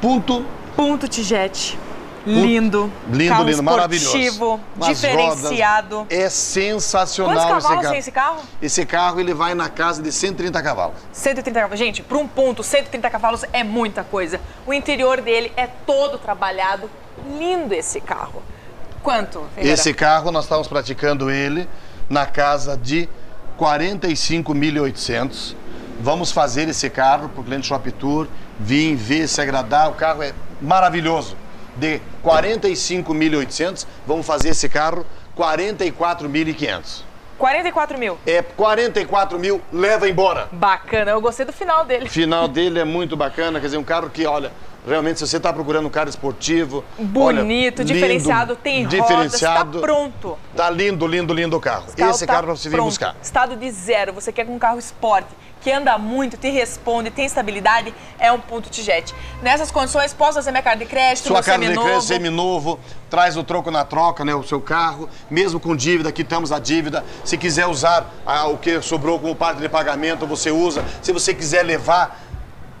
Ponto. Ponto Tijet. Lindo. Lindo, carro lindo, maravilhoso. diferenciado. rodas. É sensacional Quantos esse cavalos carro. tem esse carro? Esse carro ele vai na casa de 130 cavalos. 130 cavalos. Gente, para um ponto, 130 cavalos é muita coisa. O interior dele é todo trabalhado. Lindo esse carro. Quanto, Ferreira? Esse carro nós estávamos praticando ele na casa de 45.800. Vamos fazer esse carro para o cliente Shop Tour vir ver, se agradar. O carro é maravilhoso. De 45.800, vamos fazer esse carro 44.500. 44 mil. É 44 mil, leva embora. Bacana, eu gostei do final dele. O final dele é muito bacana, quer dizer, um carro que, olha, realmente, se você está procurando um carro esportivo. Bonito, olha, lindo, diferenciado, tem rodas, diferenciado, tá pronto. Tá lindo, lindo, lindo o carro. carro Esse tá carro pra você vir buscar. Estado de zero, você quer um carro esporte, que anda muito, te responde, tem estabilidade, é um ponto Tijet. Nessas condições, posso fazer minha carta de crédito, Sua carta de crédito seminovo, traz o troco na troca, né? O seu carro, mesmo com dívida, quitamos a dívida. Se quiser usar ah, o que sobrou como parte de pagamento, você usa. Se você quiser levar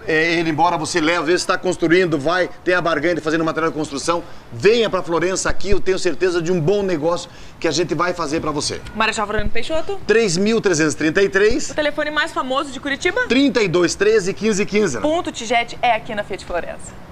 eh, ele embora, você leva. Às vezes está construindo, vai, tem a barganha de fazendo material de construção. Venha para Florença aqui, eu tenho certeza de um bom negócio que a gente vai fazer para você. Marechal Fernando Peixoto, 3.333, o telefone mais famoso de Curitiba. 3213 1515. Ponto Tijet é aqui na Fiat Florença.